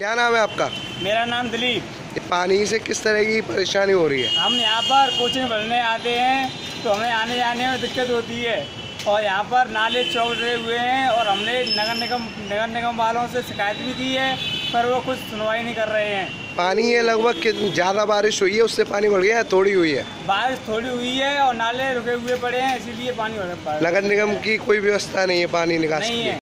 क्या नाम है आपका? मेरा नाम दिलीप। पानी से किस तरह की परेशानी हो रही है? हम यहाँ पर कोचिंग भरने आते हैं तो हमें आने जाने में दिक्कत होती है। और यहाँ पर नाले चौड़े रहे हुए हैं और हमने नगर निगम नगर निगम वालों से शिकायत भी की है पर वो कुछ सुनवाई नहीं कर रहे हैं। पानी ये लगभग ज़्यादा बारिश हुई है उससे पानी बढ़ गया है थोड़ी हुई है? बारिश थोड़ी हुई है और नाले रुके हुए पड़े हैं इसीलिए पानी बढ़ पा नगर निगम की कोई व्यवस्था नहीं है पानी निकास नहीं है।